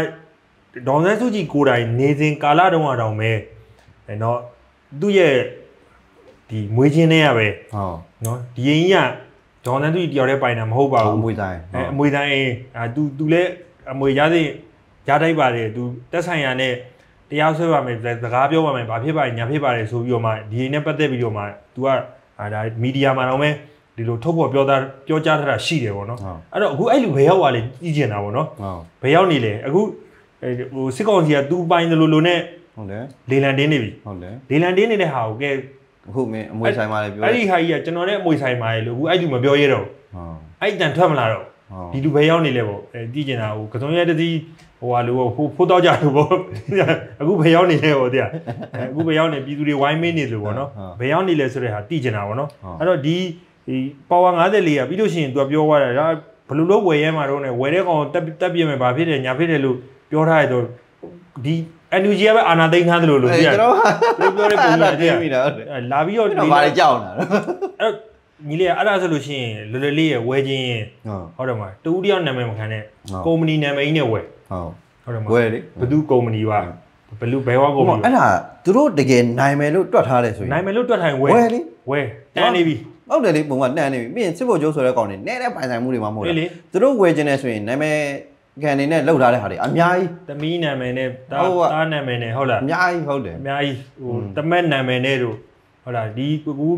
B: ဒေါ်ဆန်းစုကြည်ကိုယ်တိုင်နေစဉ်ကာလတုန်းကတောင်ပဲเนาะသူ့ရဲ့ဒီမွေးချင်းနဲ့ရပဲဟုတ်เนาะဒီရင်ကြီးကဒေါ်ဆန်းစုကြည်တယောက်တည်းပိုင်တာမဟုတ်ပါဘူး
A: အမွေတိုင်း
B: အဲအမွေတိုင်းအဲသူသူလည်းအမွေရသည်ရတိုက်ပါတယ်သူတက်ဆိုင်ရာနဲ့တရားဆွဲပါမယ်စကားပြောပါမယ်ဘာဖြစ်ပါလဲညာဖြစ်ပါလဲဆိုပြီးတော့မှဒီရင်နဲ့ပတ်သက်ပြီးတော့မှ तू ကဒါမီဒီယာမှာတော့မဲဒီလိုထုတ်ဖော်ပြောတာပြောကြားထားတာရှိတယ်ပေါ့နော်အဲ့တော့အခုအဲ့လူဘယ်ရောက်သွားလဲကြည့်ကျင်တာပေါ့နော်ဘယ်ရောက်နေလဲအခု ဟိုစစ်ကောင်စီကသူပိုင်တယ်လို့လို့နဲ့ဟုတ်တယ်လေလန်တင်းနေပြီဟုတ်တယ်လေလန်တင်းနေတဲ့ဟာကိုကဲ
A: အခုမင်းအမွေဆိုင်မှာလည်းပြော
B: အဲ့ဒီဟာကြီးကကျွန်တော်နဲ့အမွေဆိုင်မှာလေလို့အခုအဲ့လူမပြောရတော့ဟုတ်အဲ့တန်ထွက်မလာတော့ဒီလူပဲရောက်နေလဲပေါ့အဲတည်ကျင်တာဟိုကစုံရဲတတိဟိုဟာလို့ဖိုးဖိုးတော့ကြလို့ပေါ့အခုဘယ်ရောက်နေလဲဟိုတရားအခုဘယ်ရောက်နေပြည်သူတွေဝိုင်းမင်းနေလို့ပေါ့နော်ဘယ်ရောက်နေလဲဆိုတဲ့ဟာတည်ကျင်တာပေါ့နော်အဲ့တော့ဒီဒီပါဝါ54ကပြီးလို့ရှိရင် तू ပြောသွားတာဒါဘယ်လိုလုပ်ဝယ်ရဲမှာတော့ ਨੇ ဝယ်တဲ့ကောင်တက်တက်ပြည့်မယ်ဘာဖြစ်တယ်ညာဖြစ်တယ်လို့ ပြောထားရတော့ဒီ NUG ကပဲအာနာသိမ်းထားသလိုလို့
A: ပြကျွန်တော်
B: ပြောတဲ့ပုံစံတည်းလာပြီးတော့
A: ဘာလဲကြောက်နေတာ
B: အဲ့ညီလေးအဲ့ဒါဆိုလို့ရှိရင်လွယ်လွယ်လေးရဝယ်ခြင်းဟုတ်တယ်မတူတယောက်နာမည်မခံနဲ့ကုမ္ပဏီနာမည်ကြီးနဲ့ဝယ်ဟုတ်ဟုတ်တယ်မ
A: ဝယ်လေ
B: ဘသူကုမ္ပဏီပါဘလူဘယ်ဝါကုမ္ပဏီ
A: အဲ့ဒါသူတို့တကယ်နိုင်မယ်လို့တွက်ထားတယ်ဆိုရင်
B: နိုင်မယ်လို့တွက်ထားရင်ဝယ်
A: ဝယ်လေ
B: ဝယ်တန်းနေပြီ
A: ဟုတ်တယ်လေပုံကတန်းနေပြီပြီးရင်စစ်ဖို့ကျိုးဆိုတဲ့ကောင်တွေနဲတဲ့ပိုင်ဆိုင်မှုတွေမှမဟုတ်ဘူးသူတို့ဝယ်ခြင်းနဲ့ဆိုရင်နာမည် ကန်နေနဲ့လောက်ထားတဲ့ဟာတွေအများကြီး
B: သမီးနာမည်နဲ့တာတာနာမည်နဲ့ဟုတ်လား
A: အများကြီးဟုတ်တယ်
B: အများကြီးဟိုတမက်နာမည်နဲ့တို့ဟုတ်လားဒီကူဟို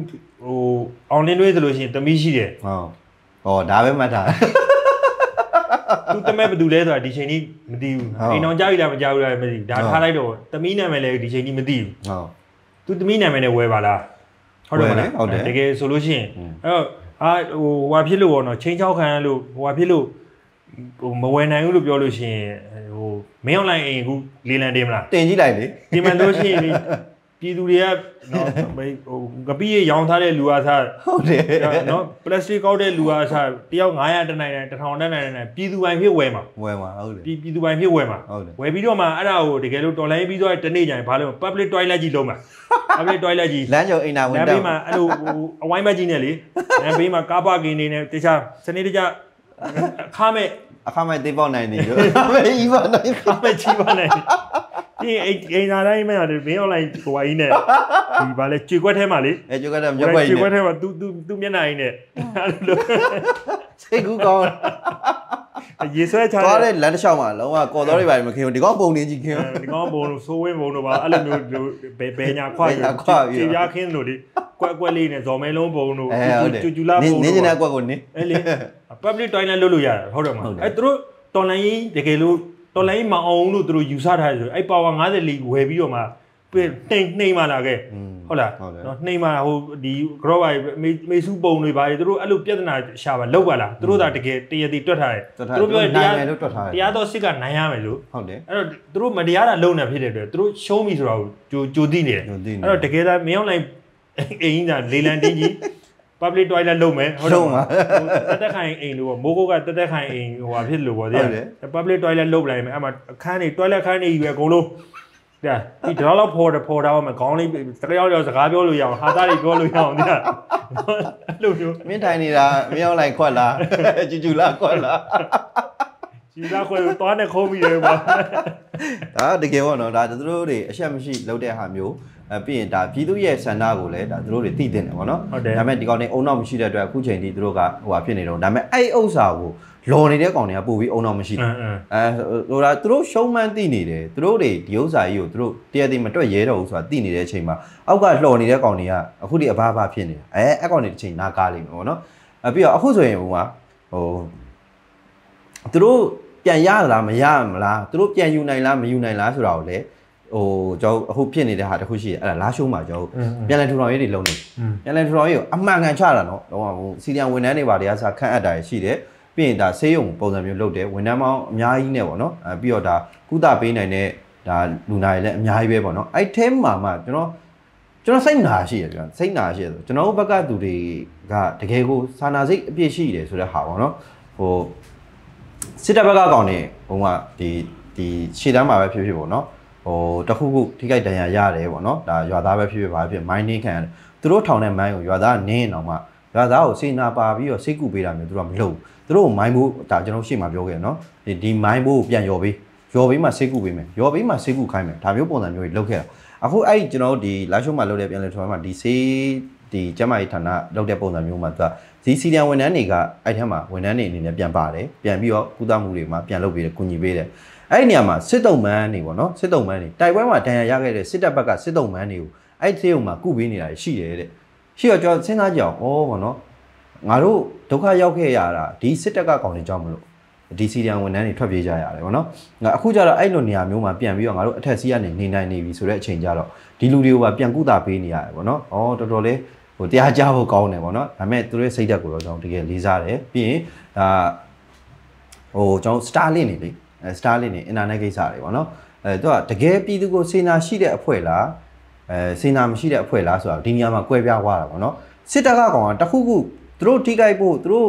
B: အောင်လင်းတွေးဆိုလို့ရှိရင်သမီးရှိတယ်
A: ဟုတ်ဟောဒါပဲမှတ်ထား
B: သူတမက်ဘယ်သူလဲဆိုတာဒီချိန်ကြီးမသိဘူးအိမ်အောင်ကြောက်ရလားမကြောက်ရလားမသိဘူးဒါထားလိုက်တော့သမီးနာမည်လည်းဒီချိန်ကြီးမသိဘူးဟုတ်သူသမီးနာမည်နဲ့ဝယ်ပါလား
A: ဟုတ်တယ်မလားဟုတ်တယ်
B: တကယ်ဆိုလို့ရှိရင်အဲ့တော့အာဟိုဟွာဖြစ်လို့ပေါ့နော်ချင်းချောက်ခံလို့ဟွာဖြစ်လို့ ဟိုမဝယ်နိုင်ဘူးလို့ပြောလို့ရှိရင်ဟိုမင်းအွန်လိုင်းအိမ်အခုလေးလံတင်မလား
A: တင်ကြည့်လိုက်လေ
B: ဒီမှလို့ရှိရင်ပြည်သူတွေကနော်ဟိုကပိရရောင်းထားတဲ့လူအားစား
A: ဟုတ်တယ်
B: နော်ပလတ်စတစ်ကောက်တဲ့လူအားစားတယောက်900တနိုင်နိုင်1000တနိုင်နိုင်ပြည်သူပိုင်ဖြစ်ဝယ်မှာ
A: ဝယ်မှာဟုတ်တယ်
B: ပြည်ပြည်သူပိုင်ဖြစ်ဝယ်မှာဟုတ်တယ်ဝယ်ပြီးတော့မှအဲ့ဒါကိုတကယ်လို့တော်လိုင်းပြီးတော့တနေ့ကျရင်ဘာလို့ public toilet ကြီးလုံးမှာ public toilet ကြီး
A: လမ်းကျော်အိမ်နာဝင်
B: တော့လမ်းဘေးမှာအဲ့လိုအဝိုင်းမကြီးနဲ့လေလမ်းဘေးမှာကားပါကင်နေနဲ့တခြားစနေတကျ အခါမဲ့
A: အခါမဲ့သေးပေါက်နိုင်နေလို့အခါမဲ့ဤပါနိုင်
B: အခါမဲ့ချီပါနိုင် ဒီအိမ်အိမ်သားတိုင်းမဲ့တယ်မင်း online ဟိုအကြီးနဲ့ဒီဗာလဲကြွေခွက်ထဲမှာလေ
A: အဲကျုပ်ကတော့မြက်ွက်
B: ကြွေ
A: ကြီး
B: ခွက်
A: နဲ့
B: ထဲမှာ तू तू तू မျက်နှာကြီးနဲ့အဲ့လို
A: စိတ်ကူးကောင်း
B: ရေဆွဲချာ
A: သွားတဲ့လမ်းတစ်လျှောက်မှာလုံးဝကော်တော်တွေပါမခင်ဘူးဒီကောင်ပုံနေကြီးခင်
B: ဒီကောင်ဘုံလို့ဆိုးဝင်းဘုံလို့ပါအဲ့လိုမျိုးဘယ်ဘယ်ညာခွာ
A: ဘယ်ညာခွပြီး
B: ကြည်ပြားခင်းလို့လေကွက်ကွက်လေးနဲ့ဇော်မဲလုံးဘုံလို့
A: အဲဟုတ်တယ်
B: ကျူကျူလာဘုံ
A: န
B: လို့
A: င်းနေတဲ့ကွက်ကိုနင်း
B: အဲ့လေ public toilet လုပ်လို့ရတယ်ဟုတ်တယ်မ
A: ဟုတ်တယ်
B: အဲ့သူတို့တော်လိုင်းကြီးတကယ်လို့ တော်လိုင်းကြီးမအောင်လို့သူတို့ယူဆထားတယ်ဆိုအဲ့ power 50လီဝယ်ပြီးတော့မှပြင်နှိမ်နှိမ်မှလာခဲ့ဟုတ်လား
A: ဟုတ်တယ်
B: နော်နှိမ်မှဟိုဒီ grow ပါမေမေစုပုံတွေပါသူတို့အဲ့လိုပြဿနာရှာပါလောက်ပါလားသူတို့သာတကယ်တရတီတွက်ထားတယ်
A: တွက်ထားတယ်
B: ပြော
A: သူတို့နိုင်မယ်လို့တွက်ထားတယ်
B: တရားတော်စစ်ကနိုင်ရမယ်လို့
A: ဟုတ်တယ်
B: အဲ့တော့သူတို့မတရားတာလုံနေဖြစ်တဲ့အတွက်သူတို့ရှုံးပြီဆိုတာကိုကြိုကြိုသိနေတယ်
A: ကြိုသိနေတယ်
B: အဲ့တော့တကယ်သားမင်းအောင်လိုက်အိမ်ကြီးကလေလံတင်းကြီး public toilet လုပ်မယ်ဟုတ်တယ်
A: လုံးပါ
B: တက်တက်ခိုင်အိမ်လို့ပေါ့မိုးကုတ်ကတက်တက်ခိုင်အိမ်ဟိုဟာဖြစ်လို့ပေါ့
A: ဟု
B: တဲ့
A: တ်တယ်
B: public toilet လုပ်လိုက်မယ်အဲ့မှာအခန်းတွေ toilet ခန်းတွေကြီးပဲအကုန်လုံးတဲ့ဒီတော့လောက်ဖော်တယ်ဖော်တာမှခေါင်းလေးတကယ်ရောက်စကားပြောလို့ရအောင်ဟာသားတွေပြောလို့ရအောင်တဲ့အဲ့လိုမျိုး
A: မင်းထိုင်နေတာမင်းအောင်လိုက်ခွက်လားကျူကျူလားခွက်လား
B: ယူသားခွဲကိုသွားနေခုံးပြီးတယ်ပေါ့
A: ဒါတကယ်ပေါ့နော်ဒါသူတို့တွေအရှက်မရှိလုပ်တဲ့ဟာမျိုးအဲ ပြီးရင်ဒါပြည်သူရဲ့ဆန္ဒကိုလည်းဒါသူတို့တွေသိတင်တယ်ပေါ့နော်
B: ဟုတ်တယ်
A: ဒါပေမဲ့ဒီကောင်တွေအုံနောက်မရှိတဲ့အတွက်အခုချိန်ထိသူတို့ကဟိုဟာဖြစ်နေတော့ဒါပေမဲ့အဲ့ဥစ္စာကိုလော်နေတဲ့ကောင်တွေကပို့ပြီးအုံနောက်မရှိ
B: အ
A: ဘူး
B: င်းအင်း
A: အဲဟိုဒါသူတို့ရှုံးမှန်းသိနေတယ်သူတို့တွေဒီဥစ္စာကြီးကိုသူတို့တရားသိမတွက်ရဲတော့ဘူးဆိုတာသိနေတဲ့အချိန်မှာအောက်ကလှော်နေတဲ့ကောင်တွေကအခုဒီအဘအဘဖြစ်နေတာအဲအဲ့ကောင်တွေတစ်ချိန်နားကားလိမ့်မယ်ပေါ့နော်အဲပြီးတော့အခုဆိုရင်ဟိုကဟိုသူတို့ပြန်ရလားမရမလားသူတို့ပြန်ယူနိုင်လားမယူနိုင်လားဆိုတာကိုလည်း ဟိုကျွန်တော်အခုဖြစ်နေတဲ့ဟာတစ်ခုရှိတယ်အဲ့ဒါလာရှုံးမှာကျွန်တော်
B: အင်းအင်း
A: ပြန်လည်ထူထောင်ရေးတွေလုပ်နေ
B: อืม
A: ပြန်လည်ထူထောင်ရေးကိုအမှန်ကန်ချတာနော်တော့ဟိုစီရီယံဝန်ထမ်းတွေပါတရားစားခန့်အပ်တာရှိတယ်ပြီးရင်ဒါဆေးရုံပုံစံမျိုးလုပ်တယ်ဝန်ထမ်းပေါင်းအများကြီးနဲ့ပေါ့နော်အဲပြီးတော့ဒါကုသပေးနိုင်တဲ့ဒါလူနာတွေလည်းအများကြီးပဲပေါ့နော်အဲ့ထဲမှာမှကျွန်တော်ကျွန်တော်စိတ်နာရှိတယ်ကျွန်တော်စိတ်နာရှိတယ်ဆိုကျွန်တော်တို့ဘက်ကသူတွေကတကယ်ကိုစာနာစိတ်အပြည့်ရှိတယ်ဆိုတဲ့ဟာပေါ့နော်ဟိုစစ်တပ်ဘက်ကကောင်နေဟိုကဒီဒီရှေ့တန်းမှာပဲဖြစ်ဖြစ်ပေါ့နော် ဟိုတခုခုထိခိုက်ဒဏ်ရာရတယ်ပေါ့နော်ဒါရွာသားပဲဖြစ်ဖြစ်ပါဖြစ်မိုင်းနေခံရတယ်သူတို့ထောင်တဲ့မိုင်းကိုရွာသားနင်းအောင်မှရွာသားကိုစေနာပါပြီးတော့စိတ်ကူပေးတာမျိုးသူတို့ကမလုပ်ဘူးသူတို့ကိုမိုင်းဖို့ဒါကျွန်တော်ရှေ့မှာပြောခဲ့တယ်နော်ဒီဒီမိုင်းဖို့ကိုပြန်ယော်ပေးယော်ပေးမှစိတ်ကူပေးမယ်ယော်ပေးမှစိတ်ကူခိုင်းမယ်ဒါမျိုးပုံစံမျိုးတွေလုပ်ခဲ့တာအခုအဲ့ဒီကျွန်တော်တို့ဒီလာရှုံးမှာလုပ်တဲ့ပြန်လဲထောင်မှာဒီစေးဒီကျမကြီးဌာနလုပ်တဲ့ပုံစံမျိုးမှာသူကဒီစီလျံဝန်ထမ်းတွေကအဲ့ထဲမှာဝန်ထမ်းတွေအနေနဲ့ပြန်ပါတယ်ပြန်ပြီးတော့ကုသမှုတွေမှာပြန်လုပ်ပေးတယ်ကူညီပေးတယ်အဲ့ဒီနေရာမှာစစ်တုံမန်းတွေပေါ့နော်စစ်တုံမန်းတွေတိုက်ပွဲမှာဒဏ်ရာရခဲ့တဲ့စစ်တပ်ဘက်ကစစ်တုံမန်းတွေကိုအဲ့ဒီသေးုံမှာကုပေးနေတာရှိတယ်တဲ့ရှိတော့ကျွန်တော်စဉ်းစားကြအောင်ဩပေါ့နော်ငါတို့ဒုက္ခရောက်ခဲ့ရတာဒီစစ်တပ်ကကောင်တွေကြောင့်မလို့ဒီစီလျံဝန်ထမ်းတွေထွက်ပြေးကြရတယ်ပေါ့နော်ငါအခုကျတော့အဲ့လိုနေရာမျိုးမှာပြန်ပြီးတော့ငါတို့အထက်စီးကနေနေနိုင်နေပြီဆိုတဲ့အချိန်ကျတော့ဒီလူတွေကိုပါပြန်ကုသပေးနေရတယ်ပေါ့နော်ဩတော်တော်လေးဟိုတရားကြဖို့ကောင်းတယ်ပေါ့နော်ဒါပေမဲ့သူတို့ရဲ့စိတ်ဓာတ်ကိုတော့ကျွန်တော်တကယ်လေးစားတယ်ပြီးရင်ဒါဟိုကျွန်တော် Starlink နေလေအဲ Starlink နေ internet ကိစ္စတွေပေါ့နော်အဲသူကတကယ်ပြည်သူကိုစေနာရှိတဲ့အဖွဲ့လားအဲစေနာမရှိတဲ့အဖွဲ့လားဆိုတော့ဒီနေရာမှာကွဲပြားသွားတာပေါ့နော်စစ်တပ်ကကောင်ကတခုခုသူတို့ထိခိုက်ဖို့သူတို့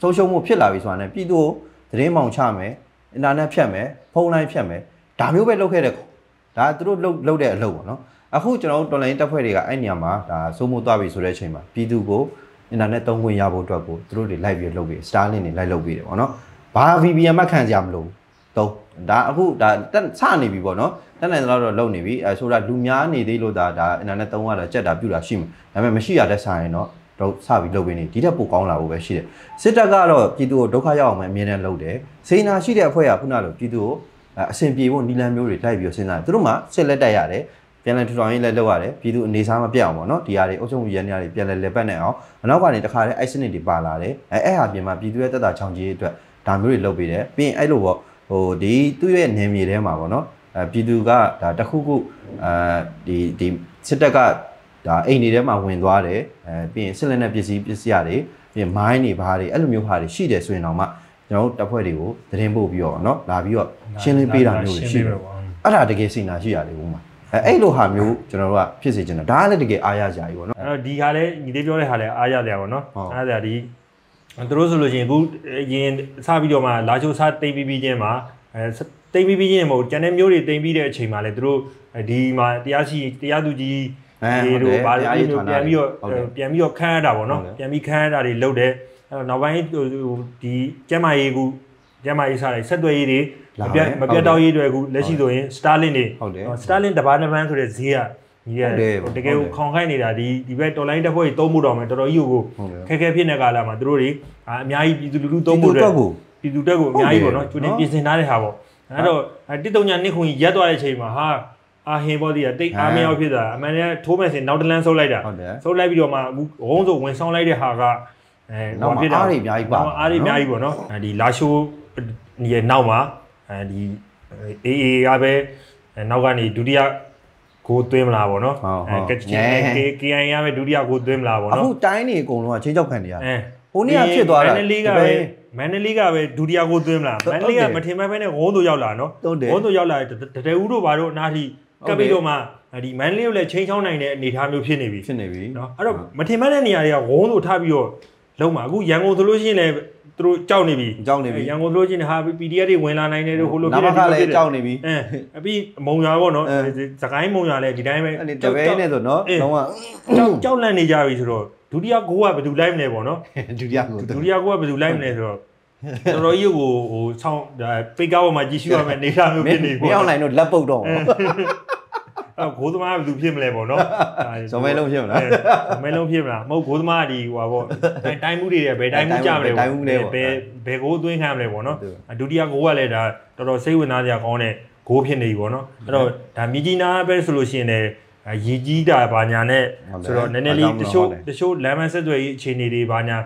A: ဆုံးရှုံးမှုဖြစ်လာပြီဆိုတာနဲ့ပြည်သူကိုသတင်းမှောင်ချမယ်အင်တာနက်ဖြတ်မယ်ဖုန်းလိုင်းဖြတ်မယ်ဒါမျိုးပဲလုပ်ခဲ့တဲ့ကောင်ဒါသူတို့လုပ်လုပ်တဲ့အလုပ်ပေါ့နော်အခုကျွန်တော်တို့တော်လိုင်းတပ်ဖွဲ့တွေကအဲ့နေရာမှာဒါစိုးမိုးသွားပြီဆိုတဲ့အချိန်မှာပြည်သူကိုအင်တာနက်သုံးခွင့်ရဖို့အတွက်ကိုသူတို့တွေလိုက်ပြီးလုပ်ပြီး Starlink တွေလိုက်လုပ်ပြီးတယ်ပေါ့နော်ဘာ VPN မှခံကြမလို့ တော့ဒါအခုဒါတက်စနေပြီပေါ့နော်တက်နိုင်တော့တော့လုပ်နေပြီအဲဆိုတာလူများနေသေးလို့ဒါဒါအင်တာနက်သုံးရတာကြက်တာပြူတာရှိမှာဒါပေမဲ့မရှိရတဲ့ဆိုင်ရင်တော့တော့စပြီးလုပ်ပြီးနေဒီထက်ပိုကောင်းလာဖို့ပဲရှိတယ်စစ်တပ်ကတော့ပြည်သူကိုဒုက္ခရောက်အောင်ပဲအမြဲတမ်းလုပ်တယ်စေနာရှိတဲ့အဖွဲ့ကခုနလိုပြည်သူကိုအဆင်ပြေဖို့နီလန်မျိုးတွေတိုက်ပြီးစဉ်းစားတယ်သူတို့မှစစ်လက်တက်ရတယ်ပြန်လည်ထူထောင်ရေးလည်းလုပ်ရတယ်ပြည်သူအနေစားမပြတ်အောင်ပေါ့နော်ဒီဟာတွေအုပ်ချုပ်မှုရန်နေရာတွေပြန်လည်လက်ပတ်နိုင်အောင်အနောက်ကနေတခါတည်းအိုက်စနစ်တွေပါလာတယ်အဲအဲ့ဟာပြင်မှာပြည်သူရဲ့တက်တာချောင်ကြီးအတွက်ဒါမျိုးတွေလုပ်ပေးတယ်ပြီးရင်အဲ့လိုပေါ့ ဟိုဒီသူ့ရဲ့နေမြေထဲမှာပေါ့နော်အဲပြည်သူကဒါတခုခုအဲဒီဒီစစ်တပ်ကဒါအိမ်တွေထဲမှာဝင်သွားတယ်အဲပြီးရင်စစ်လက်နက်ပစ္စည်းပစ္စည်းတွေပြီးရင်မိုင်းတွေဘာတွေအဲ့လိုမျိုးဟာတွေရှိတယ်ဆိုရင်တော့မှကျွန်တော်တို့တပ်ဖွဲ့တွေကိုသတင်းပို့ပြီးတော့เนาะလာပြီးတော့ရှင်းလင်းပေးတာမျိုးတွေရှိတယ် အဲ့ဒါတကယ်စိတ်နာရှိရတယ်ဘုံမှာအဲအဲ့လိုဟာမျိုးကျွန်တော်တို့ကဖြစ်စေချင်တာဒါကလည်းတကယ်အားရကြပြီပေါ့နော်
B: အဲ့တော့ဒီဟာလဲညီလေးပြောတဲ့ဟာလဲအားရတယ်ပေါ့နော်
A: ဟုတ်
B: အားရတယ်ဒီ သူတို့ဆိုလို့ရှိရင်အခုရင်စပြီးတော့မှလာချိုးစားတိတ်ပြီးပြီးချင်းမှာအဲတိတ်ပြီးပြီးချင်းမဟုတ်ကျန်တဲ့မျိုးတွေတိတ်ပြီးတဲ့အချိန်မှာလဲသူတို့ဒီမှာတရားရှိတရားသူကြီး
A: အဲ
B: ဒီ
A: ဟုတ်တယ်
B: တို့ဗာ
A: တရားရေးဌာန
B: ပြန်ပြီးတော့
A: ဟုတ်တယ်
B: ပြန်ပြီးတော့ခန်းရတာပေါ့နော်
A: ဟုတ်တယ်
B: ပြန်ပြီးခန်းရတာတွေလုပ်တယ်အဲ့တော့နောက်ပိုင်းဟိုဒီကျမ်းမာရေးကူကျမ်းမာရေးစားလိုက်ဆက်သွယ်ရေးတွေမပြတ်မပြတ်တော့ရေးတွေကူလက်ရှိဆိုရင် Starlink တွေ Starlink တဘာနှစ်ပန်းဆိုတဲ့ဈေးက ကြီးရတယ်တကယ်ကိုခေါင်ခိုက်နေတာဒီဒီဘက်တော်လိုင်းတက်ဖွဲ့ကြီးသုံးဖို့တော့မယ်တော်တော်ကြီးကိုခက်ခဲဖြစ်နေကာလမှာသူတို့တွေအများကြီးပြည်သူလူထုသုံးဖို့အတွက်ပြည်သူတက်ကိုအများကြီးပေါ့နော်ကျွန်းနေပြင်ဆင်ထားတဲ့ဟာပေါ့အဲ့တော့တစ်တုံညာနှစ်ခုကြီးရက်သွားတဲ့အချိန်မှာဟာအာဟင်ဘောဒီကတိတ်အားမရောက်ဖြစ်တာအမှန်တကယ်ထိုးမဲ့စင်နောက်တလန်းဆုပ်လိုက်တာဆုပ်လိုက်ပြီးတော့မှအခုဝုန်းဆိုဝင်ဆောင်လိုက်တဲ့ဟာက
A: အဲနောက်ဖြစ်တာအားတွေအများကြီးပါ
B: အားတွေအများကြီးပေါ့နော်ဒီလာရှိုးရဲ့နောက်မှာအဲဒီအေးအေးကပဲနောက်ကနေဒုတိယ ကိုသွင်းမလားဗောနော်အဲကချင်နဲ့ KKI ရမယ်ဒုတိယကိုသွင်းမလားဗောနော်
A: အခုတိုင်းနေအကုန်လုံးကချင်းချောက်ခံနေရတယ်ဟိုနေ့ကဖြစ်သွားတာ
B: မန္တလေးကပဲမန္တလေးကပဲဒုတိယကိုသွင်းမလားမန္တလေးကမထင်မှန်းပဲနဲ့ဝုန်းတို့ရောက်လာနော်ဝုန်းတို့ရောက်လာတတဲဦးတို့ဘာတို့အနားထိကပ်ပြီးတော့မှဒီမန္တလေးကိုလည်းချင်းချောင်းနိုင်တဲ့အနေအထားမျိုးဖြစ်နေပြီ
A: ဖြစ်နေပြီ
B: နော်အဲ့တော့မထင်မှန်းတဲ့နေရာတွေကဝုန်းတို့ထားပြီးတော့လုံးမှာအခုရန်ကုန်ဆိုလို့ရှိရင်လည်း သူတို့ကြောက်နေပြီ
A: ကြောက်နေပြီ
B: ရန်ကုန်ဆိုလို့ရှိရင်ဟာ PDF တွေဝင်လာနိုင်တယ်တို့ဟိုလို
A: ဖြစ်နေတယ်လည်းကြောက်နေပြီ
B: အဲအပြီးမုံရွာပေါ့နော်စကိုင်းမုံရွာလည်းဒီတိုင်းပဲ
A: တပည့်နဲ့ဆိုနော်လုံးဝ
B: ကြောက်ကြောက်လန့်နေကြပြီဆိုတော့ဒုတိယကိုကဘယ်သူလိုက်မလဲပေါ့နော်
A: ဒုတိယကို
B: ဒုတိယကိုကဘယ်သူလိုက်မလဲဆိုတော့တော်တော်ကြီးကိုဟိုဆောင်းပိတ်ကားပေါ်မှာကြည့်ရှုရမယ်နေသားမျိုးဖြစ်နေ
A: ပေါ့မရောက်နိုင်တော့လက်ပုတ်တော့
B: အဲ့ဂိုးသမားကဘယ်သူဖြစ်မလဲပေါ့နော်
A: ဇော်မဲလုံးဖြစ်မလား
B: ဇော်မဲလုံးဖြစ်မလားမဟုတ်ဂိုးသမားကဒီဟိုပါပေါ့တိုင်းမှုတွေဘယ်တိုင်းမှုကြမလဲပေါ့ဘယ်ဘယ်ဘယ်ဂိုးအသွင်းခံမလဲပေါ့နော်ဒုတိယဂိုးကလည်းဒါတော်တော်စိတ်ဝင်စားစရာကောင်းတဲ့ဂိုးဖြစ်နေပြီပေါ့နော်အဲ့တော့ဒါမြကြီးနာပဲဆိုလို့ရှိရင်လည်းရေကြီးတာဘာညာနဲ့ဆိုတော့နည်းနည်းလေးတချို့တချို့လမ်းမဆက်သွယ်ရေးအခြေအနေတွေဘာညာ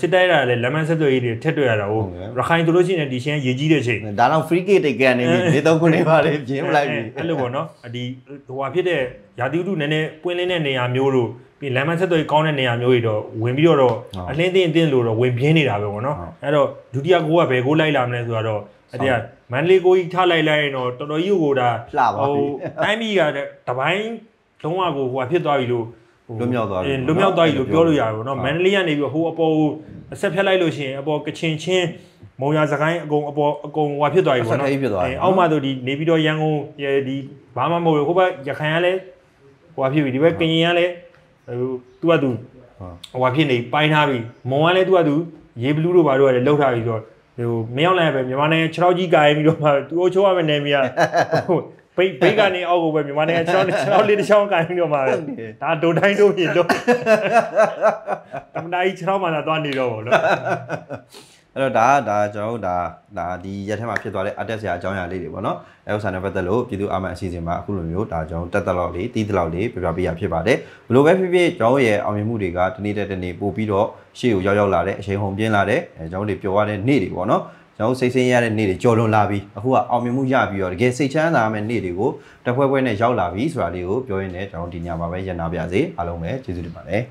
B: စစ်တိုက်ရတာလည်းလမ်းမဆက်သွယ်ရေးတွေထက်တွေ့ရတာဟုတ်ရခိုင်တို့လို့ရှိရင်ဒီရှင်းရေကြီးတဲ့အချိန်
A: ဒါတော့ free kick တွေကန်နေပြီနေတော့ခုနေပါလေပြင်းလိုက်ပြီ
B: အဲ့လိုပေါ့နော်ဒီဟိုဟာဖြစ်တဲ့ရာသီဥတုနည်းနည်းပွင့်လင်းတဲ့နေရာမျိုးတို့ပြီးလမ်းမဆက်သွယ်ကောင်းတဲ့နေရာမျိုးတွေတော့ဝင်ပြီးတော့အလင်းသိအတင်းလို့တော့ဝင်ပြင်းနေတာပဲပေါ့နော်အဲ့တော့ဒုတိယကိုကဘယ်ကိုလိုက်လာမလဲဆိုတော့အဲ့ဒီကမန်လေးကိုကြီးထားလိုက်လိုက်ရင်တော့တော်တော်ကြီးကိုဒါ
A: ဟို
B: တိုင်းပြည်ကတပိုင်းလုံးဝကိုဟိုဟာဖြစ်သွားပြီလို့
A: လွတ်မြောက်သွားပြီ
B: လွတ်မြောက်သွားပြီလို့ပြောလို့ရတယ်ပေါ့နော်မန္တလေးကနေပြီးဟိုအပေါ်အဆက်ဖြတ်လိုက်လို့ရှိရင်အပေါ်ကချင်ချင်းမုံရစကိုင်းအကုန်အပေါ်အကုန်ဟိုဖြစ်သွားပြီပေါ့နော်အောက်မှာဆိုဒီနေပြီးတော့ရန်ကုန်ဒီဘာမှမဟုတ်ဘူးဟိုဘက်ရခိုင်ကလည်းဟိုဖြစ်ပြီဒီဘက်ကရင်ကလည်းဟိုသူကသူဟိုဖြစ်နေပိုင်းထားပြီမုံကလည်းသူကသူရေဘလူးတို့ဘာတို့ကလည်းလှုပ်ထားပြီဆိုတော့ဟိုမရောက်လိုက်ပဲမြန်မာနိုင်ငံ6ချောက်ကြီးကာရင်ပြီးတော့မှသူအချိုးရမယ်နေမိရဟို ဘိတ်ဘိတ်ကနေအောက်ကိုပဲမြန်မာနိုင်ငံ6 6လေးတစ်ချောင်းကန်ပြီးတော့မှာဒါဒိုတိုင်းတို့ပြင်တော့တမနာကြီး6မှလာသွားနေတော့ဗောနော်
A: အဲ့တော့ဒါကဒါကျွန်တော်တို့ဒါဒါဒီရက်ထဲမှာဖြစ်သွားတဲ့အတက်ဆရာအကြောင်းအရာလေးတွေပေါ့နော်အဲဥစ္စာနဲ့ပတ်သက်လို့ပြည်သူအာမန်အစီအစဉ်မှာအခုလိုမျိုးဒါကျွန်တော်တက်တက်လောက်လေးတီးတလောက်လေးပြပြပေးရဖြစ်ပါတယ်ဘလို့ပဲဖြစ်ဖြစ်ကျွန်တော်ရဲ့အောင်မြင်မှုတွေကတနေ့တက်တနေ့ပို့ပြီးတော့ရှေ့ကိုရောက်ရောက်လာတဲ့အချိန်ဟုန်ပြင်းလာတဲ့အဲကျွန်တော်တို့ပျော်ရတဲ့နေ့တွေပေါ့နော် ကျွန်တော်စိတ်ဆင်းရဲတဲ့နေ့တွေကြော်လွန်လာပြီအခုကအောင်မြင်မှုရပြီးတော့တကယ်စိတ်ချမ်းသာမယ့်နေ့တွေကိုတဖွဲဖွဲနဲ့ရောက်လာပြီဆိုတာလေးကိုပြောရင်းနဲ့ကျွန်တော်ဒီညမှာပဲရန်နာပါစေအားလုံးပဲကျေးဇူးတင်ပါတယ်